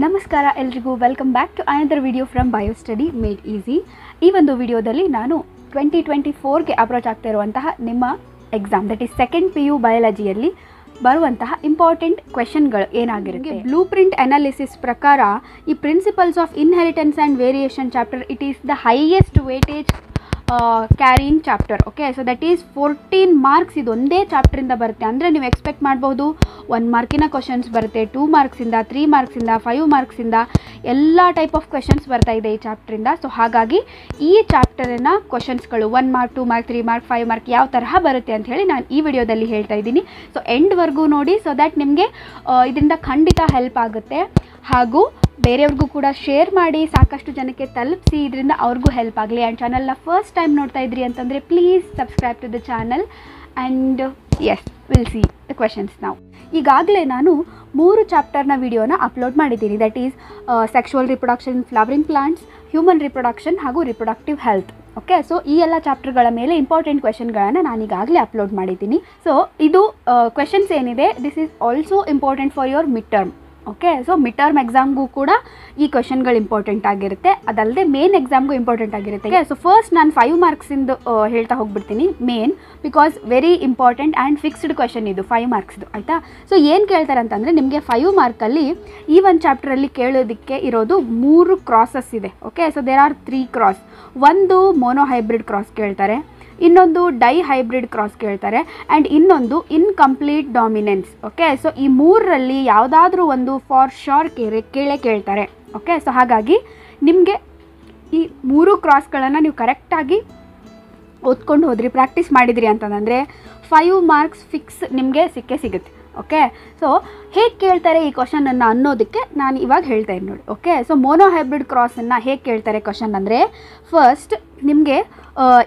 ನಮಸ್ಕಾರ ಎಲ್ರಿಗೂ. Welcome back to another video from bio study made easy ಈ ಒಂದು ವಿಡಿಯೋದಲ್ಲಿ ನಾನು ಟ್ವೆಂಟಿ ಟ್ವೆಂಟಿ ಫೋರ್ಗೆ ಅಪ್ರೋಚ್ ಆಗ್ತಾ ಇರುವಂತಹ ನಿಮ್ಮ exam that is second P U ಬಯಾಲಜಿಯಲ್ಲಿ ಬರುವಂತಹ ಇಂಪಾರ್ಟೆಂಟ್ ಕ್ವೆಶನ್ಗಳು ಏನಾಗಿರುತ್ತೆ? ಬ್ಲೂ ಪ್ರಿಂಟ್ ಅನಾಲಿಸಿಸ್ ಪ್ರಕಾರ ಈ principles of inheritance and variation chapter it is the highest weightage carrying chapter okay so that is fourteen marks ಇದು ಒಂದೇ ಚಾಪ್ಟ್ರಿಂದ ಬರುತ್ತೆ. ಅಂದರೆ ನೀವು ಎಕ್ಸ್ಪೆಕ್ಟ್ ಮಾಡ್ಬೋದು ಒನ್ ಮಾರ್ಕಿನ ಕ್ವಶನ್ಸ್ ಬರುತ್ತೆ ಟೂ ಮಾರ್ಕ್ಸಿಂದ ತ್ರೀ ಮಾರ್ಕ್ಸಿಂದ ಫೈವ್ ಮಾರ್ಕ್ಸಿಂದ ಎಲ್ಲ ಟೈಪ್ ಆಫ್ ಕ್ವಶನ್ಸ್ ಬರ್ತಾ ಇದೆ ಈ ಚಾಪ್ಟ್ರಿಂದ ಸೊ ಹಾಗಾಗಿ ಈ ಚಾಪ್ಟರಿನ ಕ್ವಶನ್ಸ್ಗಳು one mark two mark three mark five mark ಯಾವ ತರಹ ಬರುತ್ತೆ ಅಂತ ಹೇಳಿ ನಾನು ಈ ವಿಡಿಯೋದಲ್ಲಿ ಹೇಳ್ತಾ ಇದ್ದೀನಿ. ಸೊ ಎಂಡ್ವರೆಗೂ ನೋಡಿ ಸೊ ದ್ಯಾಟ್ ನಿಮಗೆ ಇದರಿಂದ ಖಂಡಿತ ಹೆಲ್ಪ್ ಆಗುತ್ತೆ. ಹಾಗೂ ಬೇರೆಯವ್ರಿಗೂ ಕೂಡ ಶೇರ್ ಮಾಡಿ ಸಾಕಷ್ಟು ಜನಕ್ಕೆ ತಲುಪಿಸಿ, ಇದರಿಂದ ಅವ್ರಿಗೂ ಹೆಲ್ಪ್ ಆಗಲಿ. ಆ್ಯಂಡ್ ಚಾನಲ್ನ ಫಸ್ಟ್ ಟೈಮ್ ನೋಡ್ತಾ ಇದ್ರಿ ಅಂತಂದರೆ please subscribe to the channel and as will see the questions ನಾವು ಈಗಾಗಲೇ ನಾನು ಮೂರು ಚಾಪ್ಟರ್ನ ವಿಡಿಯೋನ ಅಪ್ಲೋಡ್ ಮಾಡಿದ್ದೀನಿ. That is sexual reproduction flowering plants human reproduction ಹಾಗೂ ರಿಪ್ರೊಡಕ್ಟಿವ್ ಹೆಲ್ತ್ ಓಕೆ ಸೊ ಈ ಎಲ್ಲ ಚಾಪ್ಟರ್ಗಳ ಮೇಲೆ ಇಂಪಾರ್ಟೆಂಟ್ ಕ್ವೆಶನ್ಗಳನ್ನು ನಾನು ಈಗಾಗಲೇ ಅಪ್ಲೋಡ್ ಮಾಡಿದ್ದೀನಿ. ಸೊ ಇದು ಕ್ವೆಶನ್ಸ್ ಏನಿದೆ? This is also important for your mid term okay so mid term ಎಕ್ಸಾಮ್ಗೂ ಕೂಡ ಈ ಕ್ವೆಶನ್ಗಳು ಇಂಪಾರ್ಟೆಂಟ್ ಆಗಿರುತ್ತೆ. ಅದಲ್ಲದೆ ಮೇನ್ ಎಕ್ಸಾಮ್ಗೂ ಇಂಪಾರ್ಟೆಂಟ್ ಆಗಿರುತ್ತೆ. ಸೊ ಫಸ್ಟ್ ನಾನು ಫೈವ್ ಮಾರ್ಕ್ಸಿಂದು ಹೇಳ್ತಾ ಹೋಗ್ಬಿಡ್ತೀನಿ. Main because very important and fixed question ಇದು ಫೈವ್ ಮಾರ್ಕ್ಸ್ದು ಆಯಿತಾ? ಸೊ ಏನು ಕೇಳ್ತಾರೆ ಅಂತಂದರೆ ನಿಮಗೆ ಫೈವ್ ಮಾರ್ಕಲ್ಲಿ ಈ ಒಂದು ಚಾಪ್ಟ್ರಲ್ಲಿ ಕೇಳೋದಕ್ಕೆ ಇರೋದು ಮೂರು ಕ್ರಾಸಸ್ ಇದೆ. Okay so there are three cross ಒಂದು ಮೋನೋ ಹೈಬ್ರಿಡ್ ಕ್ರಾಸ್ ಕೇಳ್ತಾರೆ. ಇನ್ನೊಂದು ಡೈ ಹೈಬ್ರಿಡ್ ಕ್ರಾಸ್ ಕೇಳ್ತಾರೆ ಆ್ಯಂಡ್ ಇನ್ನೊಂದು ಇನ್ಕಂಪ್ಲೀಟ್ ಡಾಮಿನೆನ್ಸ್ ಓಕೆ ಸೊ ಈ ಮೂರರಲ್ಲಿ ಯಾವುದಾದ್ರೂ ಒಂದು ಫಾರ್ ಶೋರ್ ಕೇರೆ, ಕೇಳೇ ಕೇಳ್ತಾರೆ ಓಕೆ ಸೊ ಹಾಗಾಗಿ ನಿಮಗೆ ಈ ಮೂರು ಕ್ರಾಸ್ಗಳನ್ನು ನೀವು ಕರೆಕ್ಟಾಗಿ ಓದ್ಕೊಂಡು ಹೋದ್ರಿ ಪ್ರಾಕ್ಟೀಸ್ ಮಾಡಿದ್ರಿ ಅಂತಂದರೆ ಫೈವ್ ಮಾರ್ಕ್ಸ್ ಫಿಕ್ಸ್ ನಿಮಗೆ ಸಿಕ್ಕೇ ಸಿಗುತ್ತೆ ಓಕೆ ಸೊ ಹೇಗೆ ಕೇಳ್ತಾರೆ ಈ ಕ್ವಶನನ್ನು ಅನ್ನೋದಕ್ಕೆ ನಾನು ಇವಾಗ ಹೇಳ್ತಾ ಇದ್ದೀನಿ ನೋಡಿ ಓಕೆ ಸೊ ಮೋನೋ ಹೈಬ್ರಿಡ್ ಕ್ರಾಸನ್ನು ಹೇಗೆ ಕೇಳ್ತಾರೆ ಕ್ವಶನ್ ಅಂದರೆ ಫಸ್ಟ್ ನಿಮಗೆ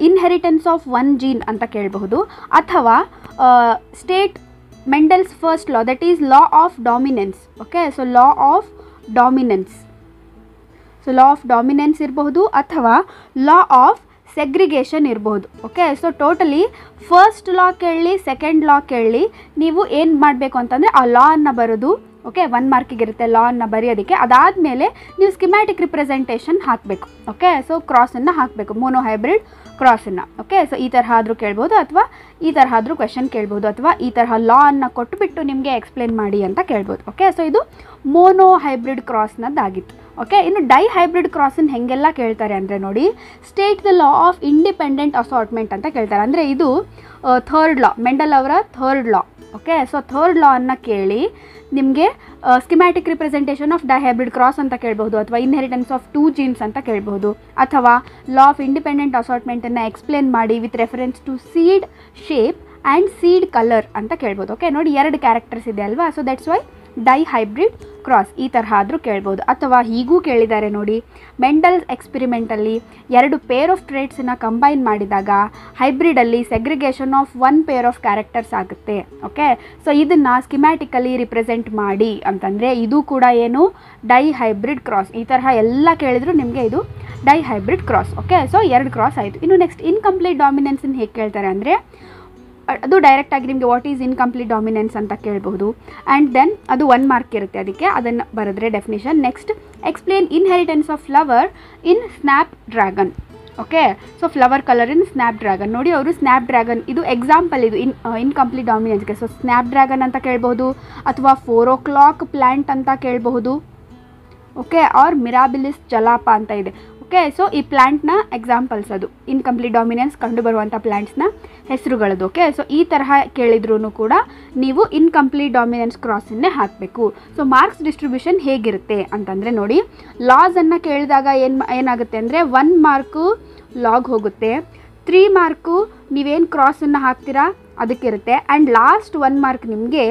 ಇನ್ಹೆರಿಟೆನ್ಸ್ ಆಫ್ ಒನ್ ಜೀನ್ ಅಂತ ಕೇಳಬಹುದು, ಅಥವಾ state Mendel's first law that is law of dominance okay so law of dominance so law of dominance ಇರಬಹುದು, ಅಥವಾ ಲಾ ಆಫ್ ಸೆಗ್ರಿಗೇಷನ್ ಇರಬಹುದು okay so totally first law ಕೇಳಿ second ಲಾ ಕೇಳಿ, ನೀವು ಏನು ಮಾಡಬೇಕು ಅಂತಂದರೆ ಆ ಲಾ ಅನ್ನು ಬರೋದು ಓಕೆ ಒನ್ ಮಾರ್ಕಿಗೆ ಇರುತ್ತೆ ಲಾ ಅನ್ನು ಬರೆಯೋದಕ್ಕೆ. ಅದಾದಮೇಲೆ ನೀವು ಸ್ಕಿಮ್ಯಾಟಿಕ್ ರಿಪ್ರೆಸೆಂಟೇಷನ್ ಹಾಕಬೇಕು. ಓಕೆ ಸೊ ಕ್ರಾಸನ್ನು ಹಾಕಬೇಕು. ಮೋನೋ ಹೈಬ್ರಿಡ್ ಕ್ರಾಸನ್ನು ಓಕೆ ಸೊ ಈ ತರಹ ಆದರೂ ಕೇಳ್ಬೋದು ಅಥವಾ ಈ ತರಹ ಆದರೂ ಕ್ವೆಶನ್ ಕೇಳ್ಬೋದು ಅಥವಾ ಈ ತರಹ ಲಾ ಅನ್ನ ಕೊಟ್ಟುಬಿಟ್ಟು ನಿಮಗೆ ಎಕ್ಸ್ಪ್ಲೇನ್ ಮಾಡಿ ಅಂತ ಕೇಳ್ಬೋದು. ಓಕೆ ಸೊ ಇದು ಮೋನೋ ಹೈಬ್ರಿಡ್ ಕ್ರಾಸ್ನದ್ದಾಗಿತ್ತು ಓಕೆ ಇನ್ನು ಡೈ ಹೈಬ್ರಿಡ್ ಕ್ರಾಸನ್ನು ಹೆಂಗೆಲ್ಲ ಕೇಳ್ತಾರೆ ಅಂದರೆ ನೋಡಿ state the law of independent assortment ಅಂತ ಕೇಳ್ತಾರೆ. ಅಂದರೆ ಇದು ಥರ್ಡ್ ಲಾ ಮೆಂಡಲ್ ಅವರ third law okay so third law ಅನ್ನು ಕೇಳಿ ನಿಮಗೆ schematic representation of dihybrid cross ಅಂತ ಕೇಳ್ಬೋದು ಅಥವಾ ಇನ್ಹೆರಿಟೆನ್ಸ್ ಆಫ್ ಟೂ ಜೀನ್ಸ್ ಅಂತ ಕೇಳ್ಬೋದು ಅಥವಾ ಲಾ ಆಫ್ ಇಂಡಿಪೆಂಡೆಂಟ್ ಅಸಾರ್ಟ್ಮೆಂಟನ್ನು ಎಕ್ಸ್ಪ್ಲೇನ್ ಮಾಡಿ with reference to seed shape and seed colour ಅಂತ ಕೇಳ್ಬೋದು ಓಕೆ ನೋಡಿ ಎರಡು ಕ್ಯಾರೆಕ್ಟರ್ಸ್ ಇದೆ ಅಲ್ವಾ? So that's why dihybrid cross. ಈ ತರಹ ಆದರೂ ಕೇಳ್ಬೋದು. ಅಥವಾ ಹೀಗೂ ಕೇಳಿದ್ದಾರೆ ನೋಡಿ, ಮೆಂಡಲ್ ಎಕ್ಸ್ಪಿರಿಮೆಂಟಲ್ಲಿ ಎರಡು ಪೇರ್ ಆಫ್ ಟ್ರೇಟ್ಸನ್ನು ಕಂಬೈನ್ ಮಾಡಿದಾಗ ಹೈಬ್ರಿಡಲ್ಲಿ segregation of one pair of characters ಆಗುತ್ತೆ. ಓಕೆ ಸೊ ಇದನ್ನು ಸ್ಕಿಮ್ಯಾಟಿಕಲಿ ರಿಪ್ರೆಸೆಂಟ್ ಮಾಡಿ ಅಂತಂದರೆ ಇದು ಕೂಡ ಏನು? Dihybrid cross. ಈ ತರಹ ಎಲ್ಲ ಕೇಳಿದ್ರು ನಿಮಗೆ ಇದು dihybrid cross. Okay so ಎರಡು ಕ್ರಾಸ್ ಆಯಿತು. ಇನ್ನು ನೆಕ್ಸ್ಟ್ ಇನ್ಕಂಪ್ಲೀಟ್ ಡಾಮಿನೆನ್ಸನ್ನು ಹೇಗೆ ಕೇಳ್ತಾರೆ ಅಂದರೆ ಅದು ಡೈರೆಕ್ಟಾಗಿ ನಿಮಗೆ ವಾಟ್ ಈಸ್ ಇನ್ಕಂಪ್ಲೀಟ್ ಡಾಮಿನೆನ್ಸ್ ಅಂತ ಕೇಳಬಹುದು. ಆ್ಯಂಡ್ ದೆನ್ ಅದು ಒನ್ ಮಾರ್ಕ್ ಇರುತ್ತೆ ಅದಕ್ಕೆ, ಅದನ್ನು ಬರೆದ್ರೆ definition next explain inheritance of flower in snapdragon okay so flower colour in snapdragon ನೋಡಿ ಅವರು ಸ್ನ್ಯಾಪ್ ಡ್ರ್ಯಾಗನ್ ಇದು ಎಕ್ಸಾಂಪಲ್ ಇದು ಇನ್ ಇನ್ಕಂಪ್ಲೀಟ್ ಡಾಮಿನೆನ್ಸ್ಗೆ ಸೊ ಸ್ನ್ಯಾಪ್ ಡ್ರ್ಯಾಗನ್ ಅಂತ ಕೇಳಬಹುದು, ಅಥವಾ ಫೋರ್ ಓ ಕ್ಲಾಕ್ ಪ್ಲ್ಯಾಂಟ್ ಅಂತ ಕೇಳಬಹುದು. ಓಕೆ ಆರ್ ಮಿರಾಬಿಲಿಸ್ ಜಲಾಪ ಅಂತ ಇದೆ. ಓಕೆ ಸೊ ಈ ಪ್ಲ್ಯಾಂಟ್ನ ಎಕ್ಸಾಂಪಲ್ಸ್ ಅದು. ಇನ್ಕಂಪ್ಲೀಟ್ ಡಾಮಿನೆನ್ಸ್ ಕಂಡುಬರುವಂಥ ಪ್ಲ್ಯಾಂಟ್ಸ್ನ ಹೆಸರುಗಳದು ಓಕೆ ಸೊ ಈ ತರಹ ಕೇಳಿದ್ರೂ ಕೂಡ ನೀವು ಇನ್ಕಂಪ್ಲೀಟ್ ಡಾಮಿನೆನ್ಸ್ ಕ್ರಾಸನ್ನೇ ಹಾಕಬೇಕು. ಸೊ ಮಾರ್ಕ್ಸ್ ಡಿಸ್ಟ್ರಿಬ್ಯೂಷನ್ ಹೇಗಿರುತ್ತೆ ಅಂತಂದರೆ ನೋಡಿ ಲಾಸನ್ನು ಕೇಳಿದಾಗ ಏನು ಏನಾಗುತ್ತೆ ಅಂದರೆ ಒನ್ ಮಾರ್ಕು ಲಾಗ್ ಹೋಗುತ್ತೆ. ತ್ರೀ ಮಾರ್ಕು ನೀವೇನು ಕ್ರಾಸನ್ನು ಹಾಕ್ತೀರಾ? ಅದಕ್ಕಿರುತ್ತೆ. ಆ್ಯಂಡ್ ಲಾಸ್ಟ್ ಒನ್ ಮಾರ್ಕ್ ನಿಮಗೆ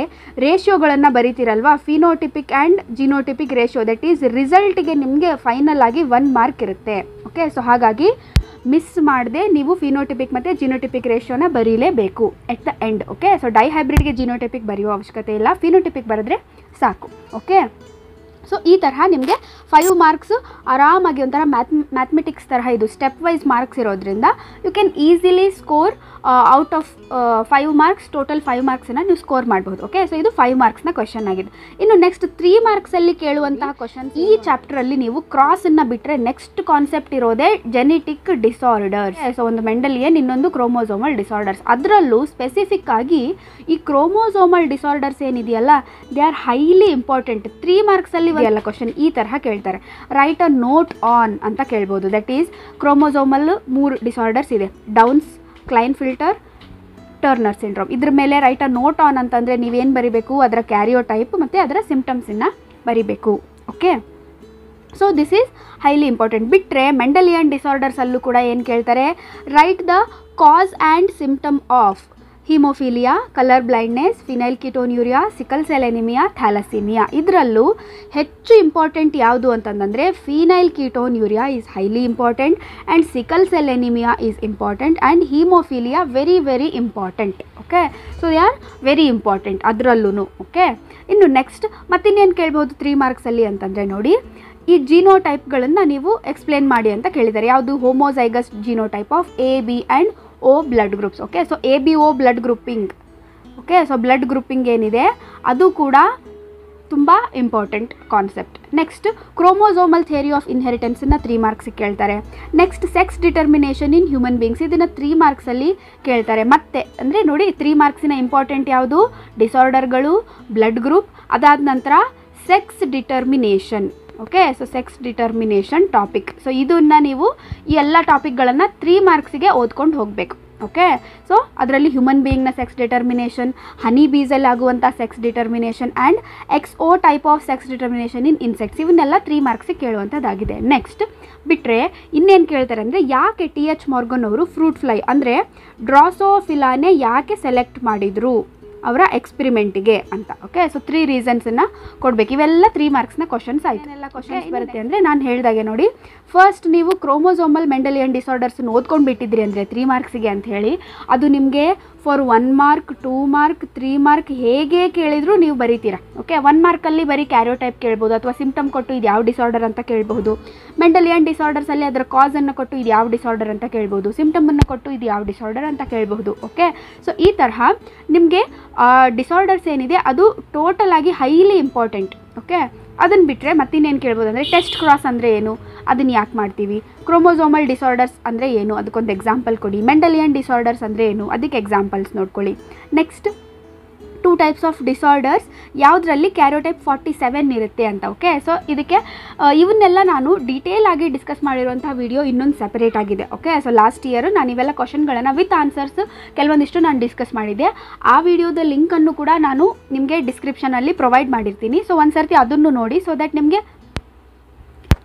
ರೇಷಿಯೋಗಳನ್ನು ಬರೀತೀರಲ್ವಾ? Phenotypic and genotypic ratio that is ರಿಸಲ್ಟಿಗೆ ನಿಮಗೆ ಫೈನಲ್ ಆಗಿ ಒನ್ ಮಾರ್ಕ್ ಇರುತ್ತೆ. ಓಕೆ ಸೊ ಹಾಗಾಗಿ ಮಿಸ್ ಮಾಡದೆ ನೀವು ಫಿನೋಟಿಪಿಕ್ ಮತ್ತು ಜಿನೋಟಿಪಿಕ್ ರೇಷಿಯೋನ ಬರೀಲೇಬೇಕು at the end okay so dye ಹೈಬ್ರಿಡ್ಗೆ ಜಿನೋಟಿಪಿಕ್ ಬರೆಯೋ ಅವಶ್ಯಕತೆ ಇಲ್ಲ. ಫಿನೋಟಿಪಿಕ್ ಬರೆದ್ರೆ ಸಾಕು. ಓಕೆ ಸೊ ಈ ತರಹ ನಿಮಗೆ ಫೈವ್ ಮಾರ್ಕ್ಸ್ ಆರಾಮಾಗಿ ಒಂಥರ ಮ್ಯಾಥ್ ಮ್ಯಾಥಮೆಟಿಕ್ಸ್ ತರಹ ಇದು ಸ್ಟೆಪ್ ವೈಸ್ ಮಾರ್ಕ್ಸ್ ಇರೋದ್ರಿಂದ you can easily score out of five marks total five ಮಾರ್ಕ್ಸನ್ನು ನೀವು ಸ್ಕೋರ್ ಮಾಡ್ಬೋದು ಓಕೆ ಸೊ ಇದು ಫೈವ್ ಮಾರ್ಕ್ಸ್ನ ಕ್ವಶನ್ ಆಗಿದೆ. ಇನ್ನು ನೆಕ್ಸ್ಟ್ ತ್ರೀ ಮಾರ್ಕ್ಸಲ್ಲಿ ಕೇಳುವಂತಹ ಕ್ವಶನ್ ಈ ಚಾಪ್ಟರಲ್ಲಿ ನೀವು ಕ್ರಾಸನ್ನು ಬಿಟ್ಟರೆ ನೆಕ್ಸ್ಟ್ ಕಾನ್ಸೆಪ್ಟ್ ಇರೋದೇ ಜೆನೆಟಿಕ್ ಡಿಸಾರ್ಡರ್ಸ್ ಸೊ ಒಂದು ಮೆಂಡಲಿಯನ್ ಇನ್ನೊಂದು ಕ್ರೋಮೋಸೋಮಲ್ ಡಿಸಾರ್ಡರ್ಸ್ ಅದರಲ್ಲೂ ಸ್ಪೆಸಿಫಿಕ್ ಆಗಿ ಈ ಕ್ರೋಮೋಸೋಮಲ್ ಡಿಸಾರ್ಡರ್ಸ್ ಏನಿದೆಯಲ್ಲ they are highly important three ಮಾರ್ಕ್ಸಲ್ಲಿ ಎಲ್ಲ ಕ್ವಶನ್ ಈ ತರಹ ಕೇಳ್ತಾರೆ. ರೈಟ್ ಅ ನೋಟ್ ಆನ್ ಅಂತ ಕೇಳ್ಬೋದು. ದಟ್ ಈಸ್ ಕ್ರೋಮೋಸೋಮಲ್ ಮೂರು ಡಿಸಾರ್ಡರ್ಸ್ ಇದೆ. Down's Klinefelter Turner syndrome ಇದ್ರ ಮೇಲೆ ರೈಟ್ ಅ ನೋಟ್ ಆನ್ ಅಂತಂದರೆ ನೀವೇನು ಬರಿಬೇಕು? ಅದರ ಕ್ಯಾರಿಯೋ ಟೈಪ್ ಮತ್ತು ಅದರ ಸಿಂಪ್ಟಮ್ಸನ್ನು ಬರಿಬೇಕು. Okay so this is highly important ಬಿಟ್ಟರೆ ಮೆಂಡಲಿಯನ್ ಡಿಸಾರ್ಡರ್ಸಲ್ಲೂ ಕೂಡ ಏನು ಕೇಳ್ತಾರೆ? Write the cause and symptom of haemophilia, colour blindness, phenylketonuria, sickle cell anaemia thalassaemia ಇದರಲ್ಲೂ ಹೆಚ್ಚು ಇಂಪಾರ್ಟೆಂಟ್ ಯಾವುದು ಅಂತಂದರೆ phenylketonuria is highly important and sickle cell anaemia is important and haemophilia very very important. Okay? So they are very important ಅದರಲ್ಲೂ okay? ಇನ್ನು next ಮತ್ತಿನ್ನೇನು ಕೇಳ್ಬೋದು three ಮಾರ್ಕ್ಸಲ್ಲಿ ಅಂತಂದರೆ ನೋಡಿ, ಈ ಜೀನೋ ಟೈಪ್ಗಳನ್ನು ನೀವು ಎಕ್ಸ್ಪ್ಲೇನ್ ಮಾಡಿ ಅಂತ ಕೇಳಿದ್ದಾರೆ. ಯಾವುದು? Homozygous genotype of A, B and O blood groups okay so A B O blood grouping okay so blood grouping ಏನಿದೆ? ಅದು ಕೂಡ ತುಂಬ important concept next chromosomal theory of ಇನ್ಹೆರಿಟೆನ್ಸನ್ನು three ಮಾರ್ಕ್ಸಿಗೆ ಕೇಳ್ತಾರೆ. Next sex determination in human beings ಇದನ್ನು three ಮಾರ್ಕ್ಸಲ್ಲಿ ಕೇಳ್ತಾರೆ. ಮತ್ತೆ, ಅಂದರೆ ನೋಡಿ ತ್ರೀ ಮಾರ್ಕ್ಸಿನ ಇಂಪಾರ್ಟೆಂಟ್ ಯಾವುದು? ಡಿಸಾರ್ಡರ್ಗಳು ಬ್ಲಡ್ ಗ್ರೂಪ್ ಅದಾದ ನಂತರ sex determination okay so sex determination topic so ಇದನ್ನು ನೀವು ಈ ಎಲ್ಲ ಟಾಪಿಕ್ಗಳನ್ನು ತ್ರೀ ಮಾರ್ಕ್ಸಿಗೆ ಓದ್ಕೊಂಡು ಹೋಗಬೇಕು. ಓಕೆ ಸೊ ಅದರಲ್ಲಿ ಹ್ಯೂಮನ್ ಬೀಯಿಂಗ್ನ ಸೆಕ್ಸ್ ಡಿಟರ್ಮಿನೇಷನ್ ಹನಿ ಬೀಸಲ್ಲಿ ಆಗುವಂಥ sex determination and X O type of sex determination in insects ಇವನ್ನೆಲ್ಲ ತ್ರೀ ಮಾರ್ಕ್ಸಿಗೆ ಕೇಳುವಂಥದ್ದಾಗಿದೆ ನೆಕ್ಸ್ಟ್ ಬಿಟ್ಟರೆ ಇನ್ನೇನು ಕೇಳ್ತಾರೆ ಅಂದರೆ ಯಾಕೆ ಟಿ ಎಚ್ ಮಾರ್ಗನ್ ಅವರು ಫ್ರೂಟ್ ಫ್ಲೈ ಅಂದರೆ ಡ್ರಾಸೋಫಿಲಾನೆ ಯಾಕೆ ಸೆಲೆಕ್ಟ್ ಮಾಡಿದರು? ಅವರ ಎಕ್ಸ್ಪಿರಿಮೆಂಟಿಗೆ ಅಂತ ಓಕೆ ಸೊ ತ್ರೀ ರೀಸನ್ಸನ್ನು ಕೊಡಬೇಕು. ಇವೆಲ್ಲ ತ್ರೀ ಮಾರ್ಕ್ಸ್ನ ಕ್ವಶನ್ಸ್ ಆಯ್ತು ಎಲ್ಲ ಕ್ವಶನ್ಸ್ ಬರುತ್ತೆ? ಅಂದರೆ ನಾನು ಹೇಳಿದಾಗೆ ನೋಡಿ ಫಸ್ಟ್ ನೀವು ಕ್ರೋಮೋಸೋಮಲ್ ಮೆಂಡಲಿಯನ್ ಡಿಸಾರ್ಡರ್ಸನ್ನು ಓದ್ಕೊಂಡು ಬಿಟ್ಟಿದ್ರಿ ಅಂದರೆ ತ್ರೀ ಮಾರ್ಕ್ಸಿಗೆ ಅಂತ ಹೇಳಿ ಅದು ನಿಮಗೆ for one mark, two mark, three mark ಹೇಗೆ ಕೇಳಿದರೂ ನೀವು ಬರೀತೀರಾ. ಓಕೆ ಒನ್ ಮಾರ್ಕಲ್ಲಿ ಬರೀ ಕ್ಯಾರಿಯೋ ಟೈಪ್ ಕೇಳ್ಬೋದು ಅಥವಾ ಸಿಂಪ್ಟಮ್ ಕೊಟ್ಟು ಇದು ಯಾವ ಡಿಸಾರ್ಡರ್ ಅಂತ ಕೇಳ್ಬೋದು. ಮೆಂಡಲಿಯನ್ ಡಿಸಾರ್ಡರ್ಸಲ್ಲಿ ಅದರ ಕಾಸನ್ನು ಕೊಟ್ಟು ಇದು ಯಾವ ಡಿಸಾರ್ಡರ್ ಅಂತ ಕೇಳ್ಬೋದು. ಸಿಂಪ್ಟಮನ್ನು ಕೊಟ್ಟು ಇದು ಯಾವ ಡಿಸಾರ್ಡರ್ ಅಂತ ಕೇಳಬಹುದು ಓಕೆ ಸೊ ಈ ತರಹ ನಿಮಗೆ ಡಿಸಾರ್ಡರ್ಸ್ ಏನಿದೆ ಅದು ಟೋಟಲ್ ಆಗಿ ಹೈಲಿ ಇಂಪಾರ್ಟೆಂಟ್ ಓಕೆ ಅದನ್ನು ಬಿಟ್ಟರೆ ಮತ್ತಿನ್ನೇನು ಕೇಳ್ಬೋದು ಅಂದರೆ ಟೆಸ್ಟ್ ಕ್ರಾಸ್ ಅಂದರೆ ಏನು? ಅದನ್ನು ಯಾಕೆ ಮಾಡ್ತೀವಿ? ಕ್ರೋಮೋಸೋಮಲ್ ಡಿಸಾರ್ಡರ್ಸ್ ಅಂದರೆ ಏನು? ಅದಕ್ಕೊಂದು ಎಕ್ಸಾಂಪಲ್ ಕೊಡಿ. ಮೆಂಡಲಿಯನ್ ಡಿಸಾರ್ಡರ್ಸ್ ಅಂದರೆ ಏನು? ಅದಕ್ಕೆ ಎಕ್ಸಾಂಪಲ್ಸ್ ನೋಡ್ಕೊಳ್ಳಿ. Next two types of disorders ಯಾವುದರಲ್ಲಿ ಕ್ಯಾರೋಟೈಪ್ ಫಾರ್ಟಿ ಸೆವೆನ್ ಇರುತ್ತೆ ಅಂತ ಓಕೆ ಸೊ ಇದಕ್ಕೆ ಇವನ್ನೆಲ್ಲ ನಾನು ಡೀಟೇಲ್ ಆಗಿ ಡಿಸ್ಕಸ್ ಮಾಡಿರುವಂಥ ವಿಡಿಯೋ ಇನ್ನೊಂದು ಸೆಪರೇಟ್ ಆಗಿದೆ ಓಕೆ ಸೊ ಲಾಸ್ಟ್ ಇಯರು ನಾನು ಇವೆಲ್ಲ ಕ್ವಶನ್ಗಳನ್ನು ವಿತ್ ಆನ್ಸರ್ಸ್ ಕೆಲವೊಂದಿಷ್ಟು ನಾನು ಡಿಸ್ಕಸ್ ಮಾಡಿದ್ದೆ. ಆ ವಿಡಿಯೋದ ಲಿಂಕನ್ನು ಕೂಡ ನಾನು ನಿಮಗೆ ಡಿಸ್ಕ್ರಿಪ್ಷನಲ್ಲಿ ಪ್ರೊವೈಡ್ ಮಾಡಿರ್ತೀನಿ. ಸೊ ಒಂದು ಸರ್ತಿ ಅದನ್ನು ನೋಡಿ ಸೊ ದಟ್ ನಿಮಗೆ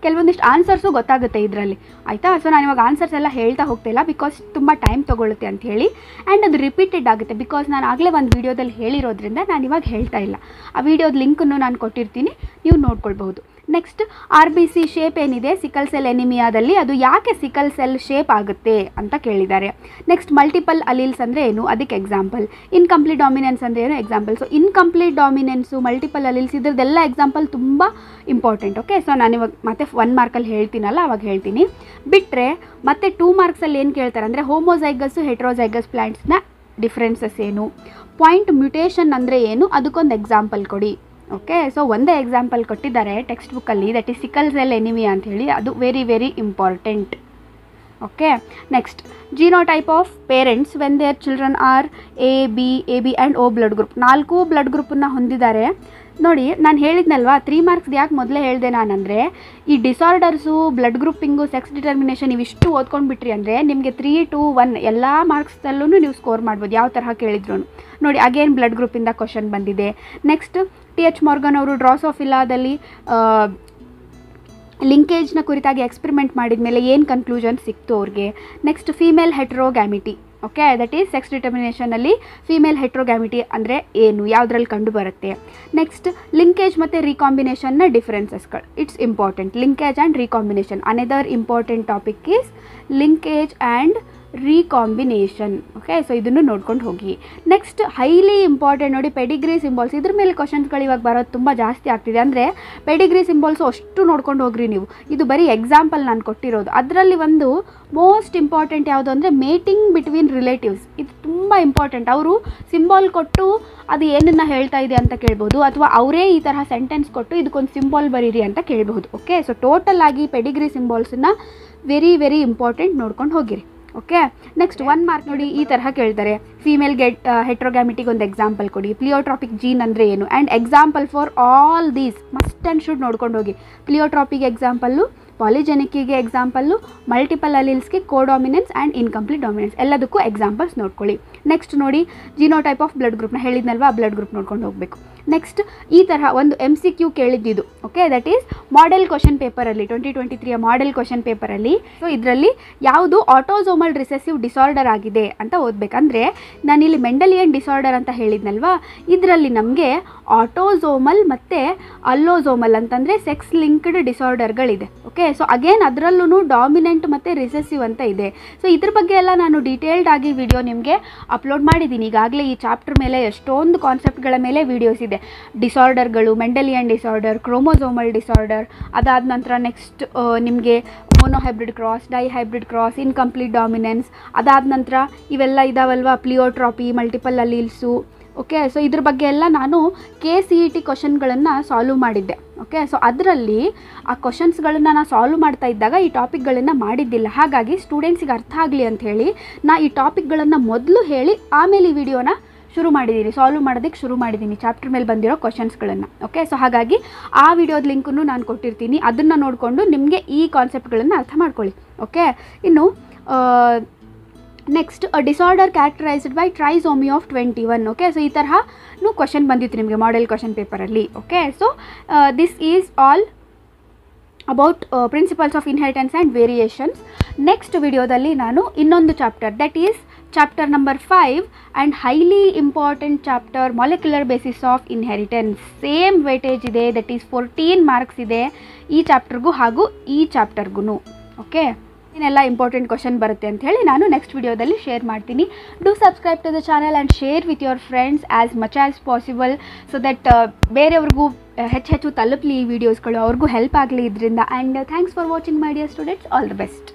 ಕೆಲವೊಂದಿಷ್ಟು ಆನ್ಸರ್ಸು ಗೊತ್ತಾಗುತ್ತೆ ಇದರಲ್ಲಿ. ಆಯಿತಾ? ಸೊ ನಾನು ಇವಾಗ ಆನ್ಸರ್ಸ್ ಎಲ್ಲ ಹೇಳ್ತಾ ಹೋಗ್ತಿಲ್ಲ ಬಿಕಾಸ್ ತುಂಬ ಟೈಮ್ ತೊಗೊಳುತ್ತೆ ಅಂತ ಹೇಳಿ. ಆ್ಯಂಡ್ ಅದು ರಿಪೀಟೆಡ್ ಆಗುತ್ತೆ ಬಿಕಾಸ್ ನಾನು ಆಗಲೇ ಒಂದು ವೀಡಿಯೋದಲ್ಲಿ ಹೇಳಿರೋದ್ರಿಂದ ನಾನು ಇವಾಗ ಹೇಳ್ತಾ ಇಲ್ಲ. ಆ ವಿಡಿಯೋದ ಲಿಂಕನ್ನು ನಾನು ಕೊಟ್ಟಿರ್ತೀನಿ. ನೀವು ನೋಡ್ಕೊಳ್ಬಹುದು. Next R B C shape ಏನಿದೆ? ಸಿಕಲ್ ಸೆಲ್ ಎನಿಮಿಯಾದಲ್ಲಿ ಅದು ಯಾಕೆ ಸಿಕಲ್ ಸೆಲ್ ಶೇಪ್ ಆಗುತ್ತೆ ಅಂತ ಕೇಳಿದ್ದಾರೆ. ನೆಕ್ಸ್ಟ್ ಮಲ್ಟಿಪಲ್ ಅಲೀಲ್ಸ್ ಅಂದರೆ ಏನು? ಅದಕ್ಕೆ ಎಕ್ಸಾಂಪಲ್ ಇನ್ಕಂಪ್ಲೀಟ್ ಡಾಮಿನೆನ್ಸ್ ಅಂದರೆ ಏನು? Example so incomplete dominance multiple alleles ಇದ್ರದ್ದೆಲ್ಲ example ತುಂಬ ಇಂಪಾರ್ಟೆಂಟ್ ಓಕೆ ಸೊ ನಾನು ಇವಾಗ ಮತ್ತೆ ಒನ್ ಮಾರ್ಕಲ್ಲಿ ಹೇಳ್ತೀನಲ್ಲ, ಅವಾಗ ಹೇಳ್ತೀನಿ. ಬಿಟ್ಟರೆ ಮತ್ತೆ ಟೂ ಮಾರ್ಕ್ಸಲ್ಲಿ ಏನು ಕೇಳ್ತಾರೆ ಅಂದರೆ ಹೋಮೋಸೈಗಸ್ಸು ಹೆಟ್ರೋಸೈಗಸ್ ಪ್ಲ್ಯಾಂಟ್ಸ್ನ ಡಿಫ್ರೆನ್ಸಸ್ ಏನು? ಪಾಯಿಂಟ್ ಮ್ಯುಟೇಷನ್ ಅಂದರೆ ಏನು? ಅದಕ್ಕೊಂದು ಎಕ್ಸಾಂಪಲ್ ಕೊಡಿ. ಓಕೆ ಸೊ ಒಂದೇ ಎಕ್ಸಾಂಪಲ್ ಕೊಟ್ಟಿದ್ದಾರೆ ಟೆಕ್ಸ್ಟ್ ಬುಕ್ಕಲ್ಲಿ that is sickle cell anaemia ಅಂತ ಹೇಳಿ, ಅದು very very important okay next genotype of parents when their children are A B A B and O blood group ನಾಲ್ಕು ಬ್ಲಡ್ ಗ್ರೂಪನ್ನು ಹೊಂದಿದ್ದಾರೆ. ನೋಡಿ, ನಾನು ಹೇಳಿದ್ನಲ್ವಾ ತ್ರೀ ಮಾರ್ಕ್ಸ್ ಯಾಕೆ ಮೊದಲೇ ಹೇಳಿದೆ ನಾನಂದರೆ, ಈ disorders blood grouping sex determination ಇವಿಷ್ಟು ಓದ್ಕೊಂಡು ಬಿಟ್ರಿ ಅಂದರೆ, ನಿಮಗೆ ತ್ರೀ ಟು ಒನ್ ಎಲ್ಲ ಮಾರ್ಕ್ಸಲ್ಲೂ ನೀವು ಸ್ಕೋರ್ ಮಾಡ್ಬೋದು, ಯಾವ ತರಹ ಕೇಳಿದ್ರು ನೋಡಿ ಅಗೇನ್ ಬ್ಲಡ್ ಗ್ರೂಪಿಂದ ಕ್ವಶನ್ ಬಂದಿದೆ. ನೆಕ್ಸ್ಟ್ ಟಿ ಎಚ್ ಮಾರ್ಗನ್ ಅವರು ಡ್ರಾಸ್ ಆಫ್ ಇಲ್ಲಾದಲ್ಲಿ ಲಿಂಕೇಜ್ನ ಕುರಿತಾಗಿ ಎಕ್ಸ್ಪೆರಿಮೆಂಟ್ ಮಾಡಿದ ಮೇಲೆ ಏನು ಕನ್ಕ್ಲೂಷನ್ ಸಿಕ್ತು ಅವ್ರಿಗೆ? Next female heterogamety okay that is sex ಡಿಟರ್ಮಿನೇಷನಲ್ಲಿ female heterogamety ಅಂದರೆ ಏನು? ಯಾವುದ್ರಲ್ಲಿ ಕಂಡು ಬರುತ್ತೆ? ನೆಕ್ಸ್ಟ್ ಲಿಂಕೇಜ್ ಮತ್ತು ರೀಕಾಂಬಿನೇಷನ್ನ ಡಿಫ್ರೆನ್ಸಸ್ಗಳು it's important linkage and recombination another important topic is linkage and recombination okay so ಇದನ್ನು ನೋಡ್ಕೊಂಡು ಹೋಗಿ. ನೆಕ್ಸ್ಟ್ ಹೈಲಿ ಇಂಪಾರ್ಟೆಂಟ್ ನೋಡಿ ಪೆಡಿಗ್ರಿ ಸಿಂಬಾಲ್ಸ್ ಇದ್ರ ಮೇಲೆ ಕ್ವಶನ್ಸ್ಗಳು ಇವಾಗ ಬರೋದು ತುಂಬ ಜಾಸ್ತಿ ಆಗ್ತಿದೆ. ಅಂದರೆ ಪೆಡಿಗ್ರಿ ಸಿಂಬಾಲ್ಸು ಅಷ್ಟು ನೋಡ್ಕೊಂಡು ಹೋಗ್ರಿ ನೀವು. ಇದು ಬರೀ ಎಕ್ಸಾಂಪಲ್ ನಾನು ಕೊಟ್ಟಿರೋದು. ಅದರಲ್ಲಿ ಒಂದು ಮೋಸ್ಟ್ ಇಂಪಾರ್ಟೆಂಟ್ ಯಾವುದು ಅಂದರೆ ಮೇಟಿಂಗ್ ಬಿಟ್ವೀನ್ ರಿಲೇಟಿವ್ಸ್ ಇದು ತುಂಬ ಇಂಪಾರ್ಟೆಂಟ್ ಅವರು ಸಿಂಬಾಲ್ ಕೊಟ್ಟು ಅದು ಏನನ್ನು ಹೇಳ್ತಾ ಇದೆ ಅಂತ ಕೇಳ್ಬೋದು, ಅಥವಾ ಅವರೇ ಈ ತರಹ ಸೆಂಟೆನ್ಸ್ ಕೊಟ್ಟು ಇದಕ್ಕೊಂದು ಸಿಂಬಲ್ ಬರೀರಿ ಅಂತ ಕೇಳ್ಬೋದು. ಓಕೆ ಸೊ ಟೋಟಲ್ ಆಗಿ ಪೆಡಿಗ್ರಿ ಸಿಂಬಾಲ್ಸನ್ನ ವೆರಿ ವೆರಿ ಇಂಪಾರ್ಟೆಂಟ್ ನೋಡ್ಕೊಂಡು ಹೋಗಿರಿ. ಓಕೆ ನೆಕ್ಸ್ಟ್ ಒನ್ ಮಾರ್ಕ್ ನೋಡಿ ಈ ತರಹ ಕೇಳ್ತಾರೆ. ಫೀಮೇಲ್ ಗೆಟ್ ಹೆಟ್ರೋಗ್ಯಾಮಿಟಿಗೆ ಒಂದು ಎಕ್ಸಾಂಪಲ್ ಕೊಡಿ. ಪ್ಲಿಯೋಟ್ರಾಪಿಕ್ ಜೀನ್ ಅಂದರೆ ಏನು? And example for all these must and should ನೋಡ್ಕೊಂಡು ಹೋಗಿ. ಪ್ಲಿಯೋಟ್ರಾಪಿಕ್ ಎಕ್ಸಾಂಪಲ್ಲು ಪಾಲಿಜೆನಿಕ್ಕಿಗೆ ಎಕ್ಸಾಂಪಲ್ಲು ಮಲ್ಟಿಪಲ್ ಅಲಿಲ್ಸ್ಗೆ ಕೋಡಾಮಿನೆನ್ಸ್ ಆ್ಯಂಡ್ ಇನ್ಕಂಪ್ಲೀಟ್ ಡಾಮಿನೆನ್ಸ್ ಎಲ್ಲದಕ್ಕೂ ಎಕ್ಸಾಂಪಲ್ಸ್ ನೋಡ್ಕೊಳ್ಳಿ. ನೆಕ್ಸ್ಟ್ ನೋಡಿ ಜಿನೋ ಟೈಪ್ ಆಫ್ ಬ್ಲಡ್ ಗ್ರೂಪ್ನ ಹೇಳಿದ್ನಲ್ವಾ? ಬ್ಲಡ್ ಗ್ರೂಪ್ ನೋಡ್ಕೊಂಡು ಹೋಗಬೇಕು. ನೆಕ್ಸ್ಟ್ ಈ ತರಹ ಒಂದು M C Q ಕೇಳಿದ್ದಿದ್ದು okay that is model question ಪೇಪರಲ್ಲಿ ಟ್ವೆಂಟಿ ಟ್ವೆಂಟಿ ತ್ರೀಯ ಮಾಡೆಲ್ ಕ್ವಶನ್ ಪೇಪರಲ್ಲಿ ಸೊ ಇದರಲ್ಲಿ ಯಾವುದು ಆಟೋಸೋಮಲ್ ರಿಸೆಸಿವ್ ಡಿಸಾರ್ಡರ್ ಆಗಿದೆ ಅಂತ ಓದಬೇಕಂದ್ರೆ ನಾನಿಲ್ಲಿ ಮೆಂಡಲಿಯನ್ ಡಿಸಾರ್ಡರ್ ಅಂತ ಹೇಳಿದ್ನಲ್ವಾ? ಇದರಲ್ಲಿ ನಮಗೆ ಆಟೋಸೋಮಲ್ ಮತ್ತು ಅಲ್ಲೋಸೋಮಲ್ ಅಂತಂದರೆ ಸೆಕ್ಸ್ ಲಿಂಕ್ಡ್ ಡಿಸಾರ್ಡರ್ಗಳಿದೆ ಓಕೆ ಸೊ ಅಗೇನ್ ಅದರಲ್ಲೂ ಡಾಮಿನೆಂಟ್ ಮತ್ತು ರಿಸೆಸಿವ್ ಅಂತ ಇದೆ. ಸೊ ಇದ್ರ ಬಗ್ಗೆ ಎಲ್ಲ ನಾನು ಡೀಟೇಲ್ಡ್ ಆಗಿ ವಿಡಿಯೋ ನಿಮಗೆ ಅಪ್ಲೋಡ್ ಮಾಡಿದ್ದೀನಿ ಈಗಾಗಲೇ ಈ ಚಾಪ್ಟರ್ ಮೇಲೆ ಎಷ್ಟೊಂದು ಕಾನ್ಸೆಪ್ಟ್ಗಳ ಮೇಲೆ ವಿಡಿಯೋಸ್ ಇದೆ. ಡಿಸಾರ್ಡರ್ಗಳು ಮೆಂಡಲಿಯನ್ ಡಿಸಾರ್ಡರ್ ಕ್ರೋಮೋಸೋಮಲ್ ಡಿಸಾರ್ಡರ್ ಅದಾದ ನಂತರ ನೆಕ್ಸ್ಟ್ ನಿಮಗೆ monohybrid cross dihybrid cross incomplete dominance ಅದಾದ ನಂತರ ಇವೆಲ್ಲ ಇದಾವಲ್ವಾ? Pleiotropy multiple alleles okay so ಇದ್ರ ಬಗ್ಗೆ ಎಲ್ಲ ನಾನು ಕೆ ಸಿ ಇ ಟಿ ಕ್ವಶನ್ಗಳನ್ನು ಸಾಲ್ವ್ ಮಾಡಿದ್ದೆ. ಓಕೆ ಸೊ ಅದರಲ್ಲಿ ಆ ಕ್ವಶನ್ಸ್ಗಳನ್ನು ನಾನು ಸಾಲ್ವ್ ಮಾಡ್ತಾ ಇದ್ದಾಗ ಈ ಟಾಪಿಕ್ಗಳನ್ನು ಮಾಡಿದ್ದಿಲ್ಲ. ಹಾಗಾಗಿ ಸ್ಟೂಡೆಂಟ್ಸಿಗೆ ಅರ್ಥ ಆಗಲಿ ಅಂತ ಹೇಳಿ ನಾ ಈ ಟಾಪಿಕ್ಗಳನ್ನು ಮೊದಲು ಹೇಳಿ ಆಮೇಲೆ ಈ ವಿಡಿಯೋನ ಶುರು ಮಾಡಿದ್ದೀನಿ ಸಾಲ್ವ್ ಮಾಡೋದಕ್ಕೆ ಶುರು ಮಾಡಿದ್ದೀನಿ ಚಾಪ್ಟರ್ ಮೇಲೆ ಬಂದಿರೋ ಕ್ವಶನ್ಸ್ಗಳನ್ನು ಓಕೆ ಸೊ ಹಾಗಾಗಿ ಆ ವಿಡಿಯೋದ ಲಿಂಕನ್ನು ನಾನು ಕೊಟ್ಟಿರ್ತೀನಿ. ಅದನ್ನು ನೋಡಿಕೊಂಡು ನಿಮಗೆ ಈ ಕಾನ್ಸೆಪ್ಟ್ಗಳನ್ನು ಅರ್ಥ ಮಾಡ್ಕೊಳ್ಳಿ. ಓಕೆ ಇನ್ನು next disorder characterised by trisomy of twenty one okay so ಈ ತರಹನೂ ಕ್ವಶನ್ ಬಂದಿತ್ತು ನಿಮಗೆ ಮಾಡೆಲ್ ಕ್ವಶನ್ ಪೇಪರಲ್ಲಿ okay so this is all about principles of inheritance and variations next ವಿಡಿಯೋದಲ್ಲಿ ನಾನು ಇನ್ನೊಂದು chapter that is chapter number five and highly important chapter molecular basis of inheritance same weightage ಇದೆ that is fourteen marks ಇದೆ ಈ ಚಾಪ್ಟರ್ಗೂ ಹಾಗೂ ಈ ಚಾಪ್ಟರ್ಗೂ ಓಕೆ ಏನೆಲ್ಲ ಇಂಪಾರ್ಟೆಂಟ್ ಕ್ವಶನ್ ಬರುತ್ತೆ ಅಂತ ಹೇಳಿ ನಾನು ನೆಕ್ಸ್ಟ್ ವಿಡಿಯೋದಲ್ಲಿ ಶೇರ್ ಮಾಡ್ತೀನಿ. Do subscribe to the channel and share with your friends as much as possible so that ಬೇರೆಯವ್ರಿಗೂ ಹೆಚ್ಚು ಹೆಚ್ಚು ತಲುಪಲಿ ಈ ವಿಡಿಯೋಸ್ಗಳು ಅವ್ರಿಗೂ ಹೆಲ್ಪ್ ಆಗಲಿ ಇದರಿಂದ. And thanks for watching my dear students all the best